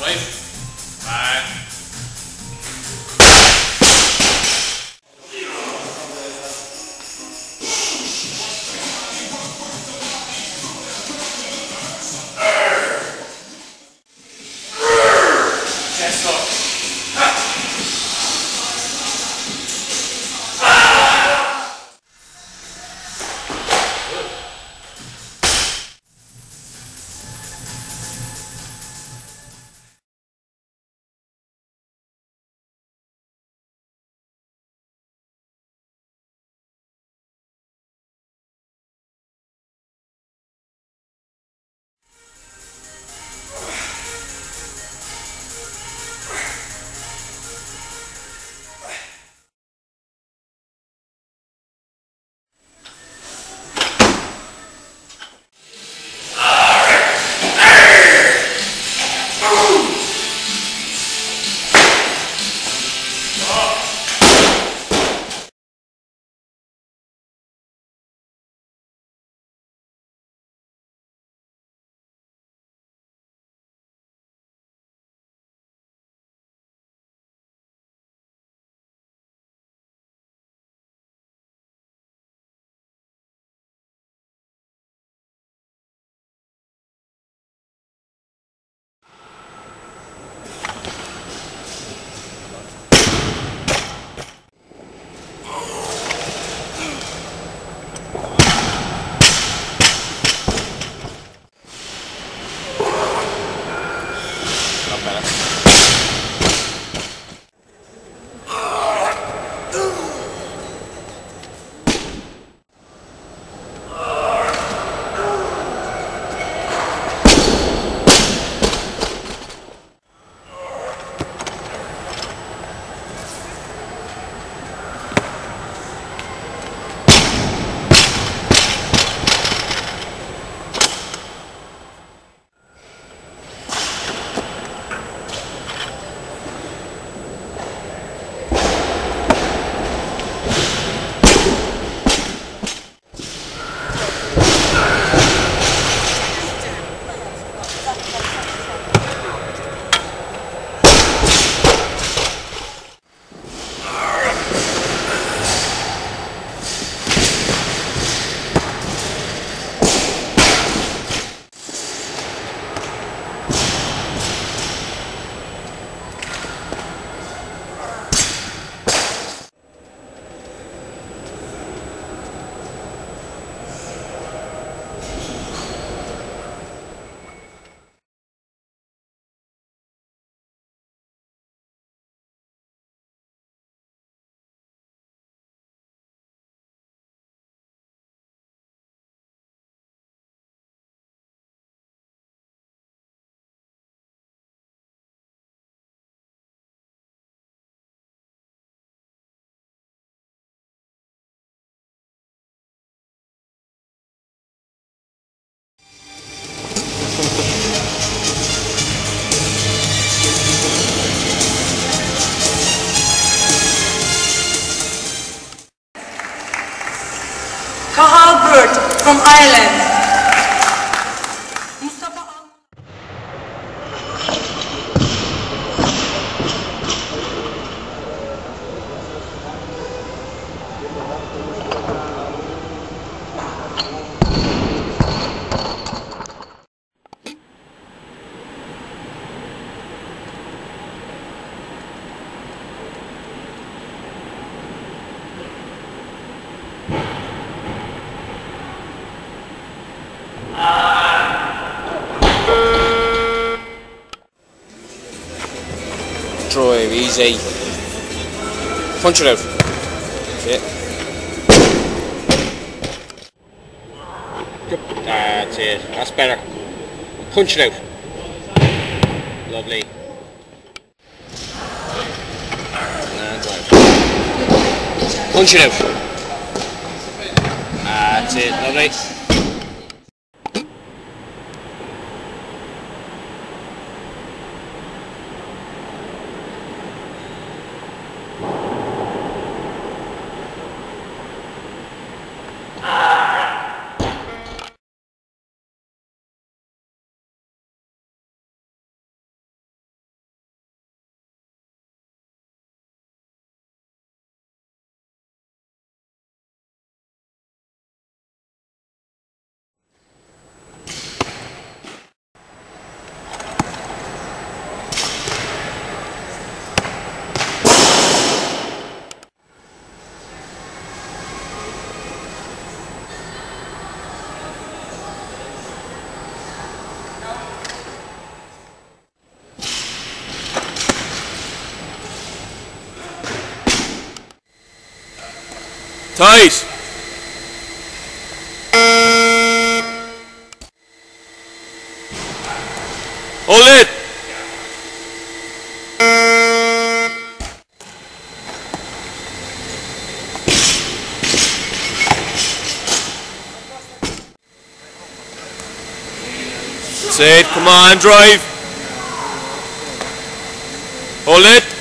right? Cathal Byrd from Ireland. Drive, easy. Punch it out. Yeah. That's it. That's better. Punch it out. Lovely. Punch it out. That's it. Lovely. Tight. Hold it. That's it. Come on, drive. Hold it.